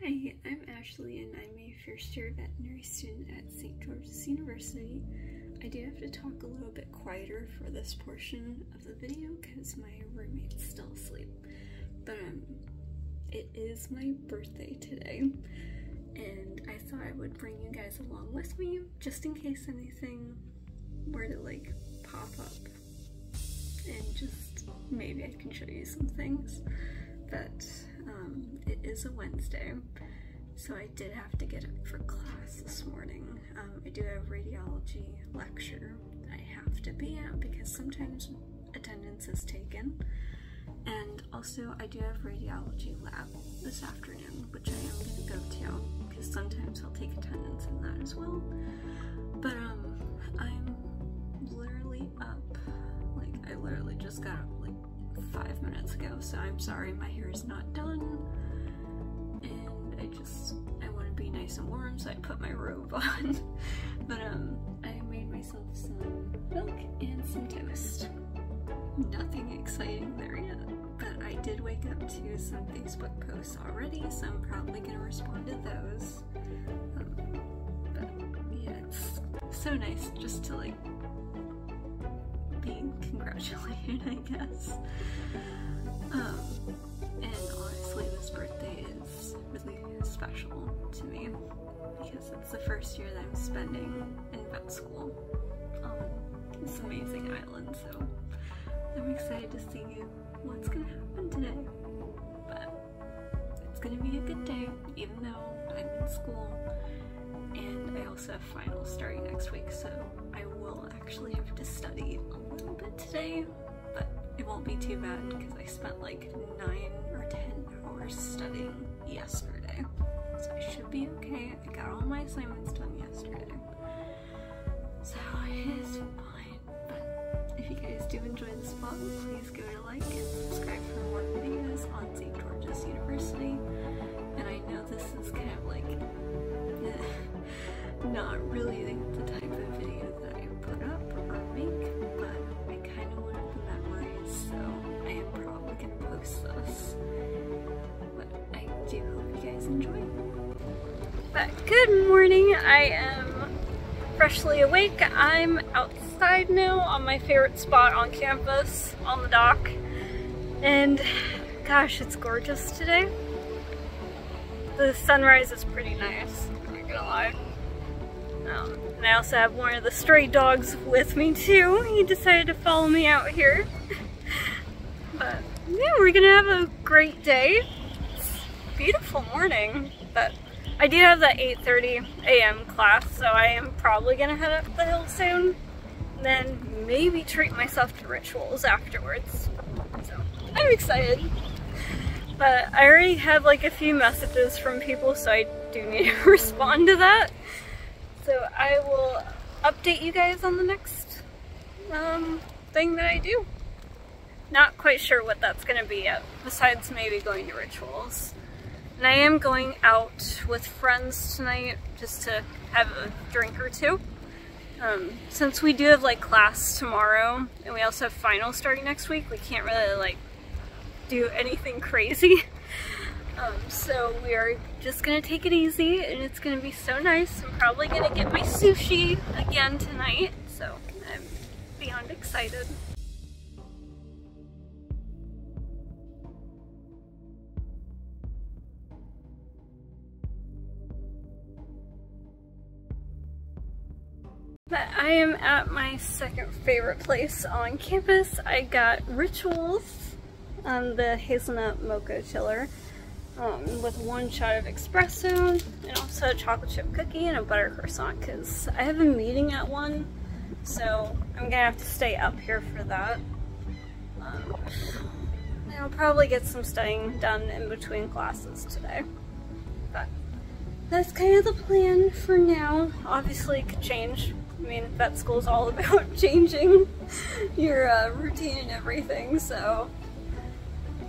Hi, I'm Ashley and I'm a first year veterinary student at St. George's University. I do have to talk a little bit quieter for this portion of the video because my roommate's still asleep. But um, it is my birthday today and I thought I would bring you guys along with me just in case anything were to like pop up and just maybe I can show you some things. But um, it is a Wednesday, so I did have to get up for class this morning. Um, I do have radiology lecture that I have to be at because sometimes attendance is taken. And also I do have radiology lab this afternoon, which I am gonna go to because sometimes I'll take attendance in that as well. But um, I'm literally up, like I literally just got up like five minutes ago, so I'm sorry my hair is not done. And I just, I want to be nice and warm, so I put my robe on. but um, I made myself some milk and some toast. Nothing exciting there yet, but I did wake up to some Facebook posts already, so I'm probably gonna respond to those. Um, but yeah, it's so nice just to like being congratulated, I guess. Um, and honestly, this birthday is really special to me because it's the first year that I'm spending in vet school on this amazing island, so I'm excited to see what's gonna happen today. But it's gonna be a good day, even though I'm in school and I also have finals starting next week, so I will actually have to study little bit today, but it won't be too bad because I spent like 9 or 10 hours studying yesterday. So I should be okay. I got all my assignments done yesterday. So it is fine. But if you guys do enjoy this vlog, please give it a like and subscribe for more videos on St. George's University. And I know this is kind of like not really the post this. But I do hope you guys enjoy. But good morning, I am freshly awake. I'm outside now on my favorite spot on campus, on the dock. And gosh, it's gorgeous today. The sunrise is pretty nice, I'm not gonna lie. Um, and I also have one of the stray dogs with me too. He decided to follow me out here. yeah, we're gonna have a great day. Beautiful morning, but I do have that 8.30 a.m. class, so I am probably gonna head up the hill soon. Then maybe treat myself to rituals afterwards. So I'm excited. But I already have like a few messages from people, so I do need to respond to that. So I will update you guys on the next um, thing that I do. Not quite sure what that's going to be yet, besides maybe going to rituals. And I am going out with friends tonight just to have a drink or two. Um, since we do have like class tomorrow and we also have finals starting next week, we can't really like do anything crazy. Um, so we are just gonna take it easy and it's gonna be so nice. I'm probably gonna get my sushi again tonight, so I'm beyond excited. But I am at my second favorite place on campus. I got Rituals on the hazelnut mocha chiller um, with one shot of espresso and also a chocolate chip cookie and a butter croissant because I have a meeting at 1 so I'm gonna have to stay up here for that. Um, I'll probably get some studying done in between classes today. But that's kind of the plan for now. Obviously it could change. I mean, vet school's all about changing your uh, routine and everything, so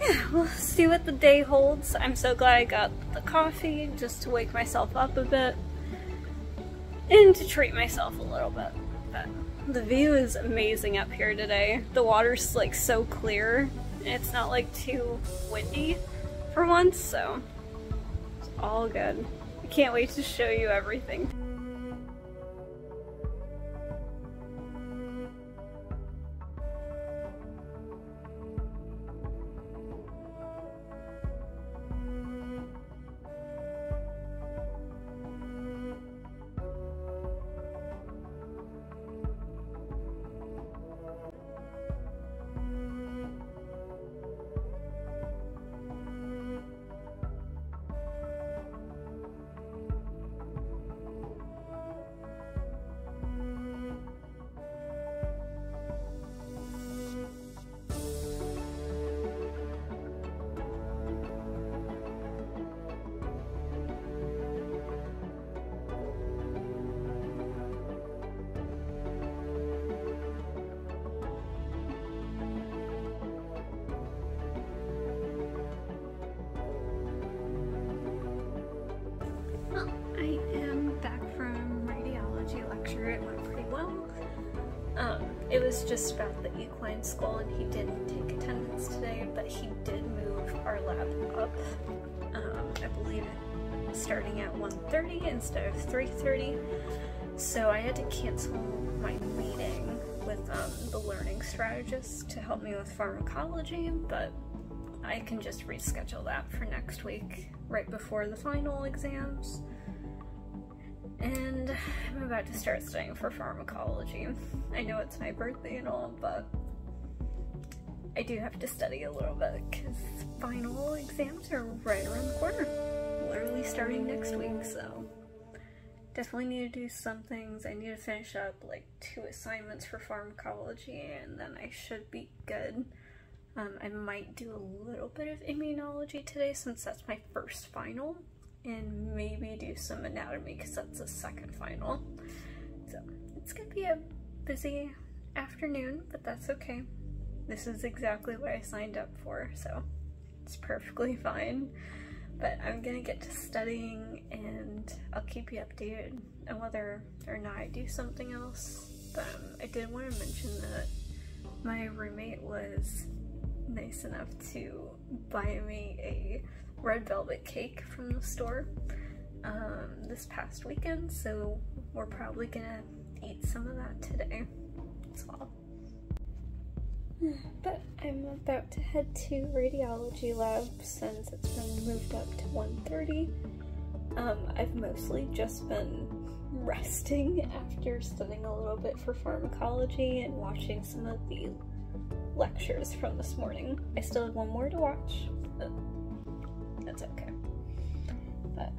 yeah, we'll see what the day holds. I'm so glad I got the coffee just to wake myself up a bit and to treat myself a little bit. But the view is amazing up here today. The water's like so clear. and It's not like too windy for once, so it's all good. I can't wait to show you everything. It was just about the equine school and he didn't take attendance today, but he did move our lab up. Um, I believe starting at 1.30 instead of 3.30. So I had to cancel my meeting with um, the learning strategist to help me with pharmacology, but I can just reschedule that for next week, right before the final exams. And I'm about to start studying for pharmacology. I know it's my birthday and all, but I do have to study a little bit because final exams are right around the corner. Literally starting next week, so definitely need to do some things. I need to finish up like two assignments for pharmacology and then I should be good. Um, I might do a little bit of immunology today since that's my first final and maybe do some anatomy because that's the second final. So it's gonna be a busy afternoon, but that's okay. This is exactly what I signed up for, so it's perfectly fine. But I'm gonna get to studying and I'll keep you updated on whether or not I do something else. But um, I did want to mention that my roommate was nice enough to buy me a red velvet cake from the store um, this past weekend, so we're probably gonna eat some of that today as well. But I'm about to head to radiology lab since it's been moved up to 1.30. Um, I've mostly just been resting after studying a little bit for pharmacology and watching some of the lectures from this morning. I still have one more to watch, that's okay. But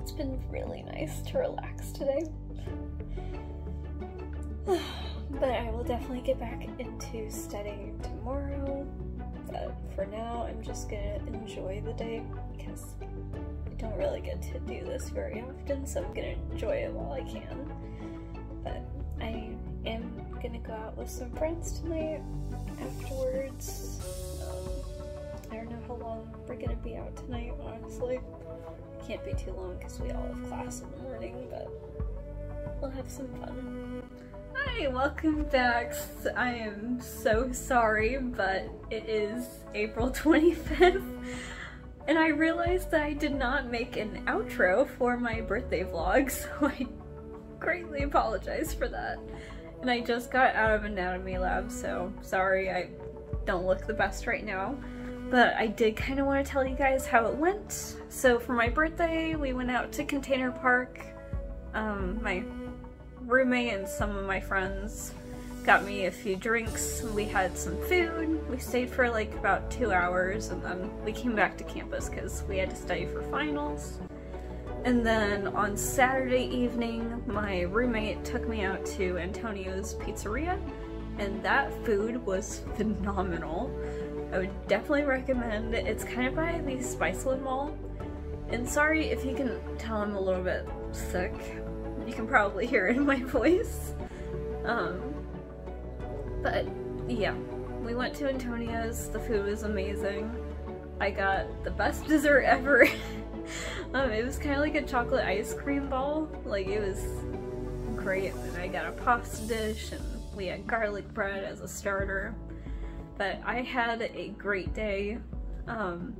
it's been really nice to relax today. but I will definitely get back into studying tomorrow. But for now, I'm just gonna enjoy the day because I don't really get to do this very often, so I'm gonna enjoy it while I can. But I am gonna go out with some friends tonight afterwards. Um, I don't know how long we're gonna be out tonight, honestly. It can't be too long because we all have class in the morning, but we'll have some fun. Hi, welcome back. I am so sorry, but it is April 25th, and I realized that I did not make an outro for my birthday vlog, so I greatly apologize for that. And I just got out of anatomy lab, so sorry I don't look the best right now. But I did kind of want to tell you guys how it went. So for my birthday, we went out to Container Park. Um, my roommate and some of my friends got me a few drinks. We had some food. We stayed for like about two hours and then we came back to campus because we had to study for finals. And then on Saturday evening, my roommate took me out to Antonio's Pizzeria and that food was phenomenal. I would definitely recommend. It's kind of by the Spiceland Mall. And sorry if you can tell I'm a little bit sick. You can probably hear it in my voice. Um, but yeah, we went to Antonio's. The food was amazing. I got the best dessert ever. um, it was kind of like a chocolate ice cream ball. Like it was great. And I got a pasta dish and we had garlic bread as a starter. But I had a great day. Um,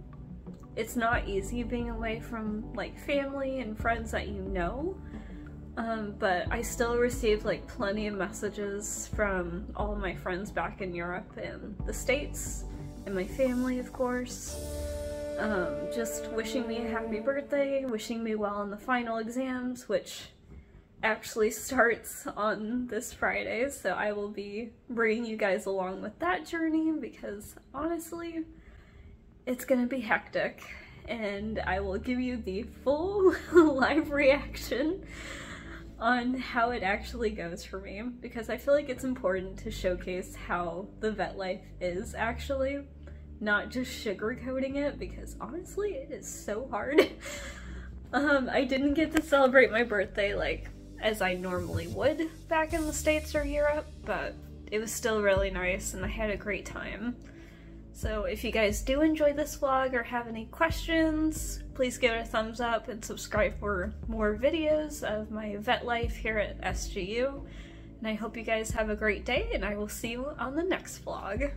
it's not easy being away from like family and friends that you know. Um, but I still received like plenty of messages from all my friends back in Europe and the States, and my family, of course. Um, just wishing me a happy birthday, wishing me well in the final exams, which actually starts on this Friday, so I will be bringing you guys along with that journey because honestly, it's gonna be hectic and I will give you the full live reaction on how it actually goes for me because I feel like it's important to showcase how the vet life is actually, not just sugarcoating it because honestly it is so hard. um, I didn't get to celebrate my birthday like as I normally would back in the States or Europe, but it was still really nice and I had a great time. So if you guys do enjoy this vlog or have any questions, please give it a thumbs up and subscribe for more videos of my vet life here at SGU. And I hope you guys have a great day and I will see you on the next vlog.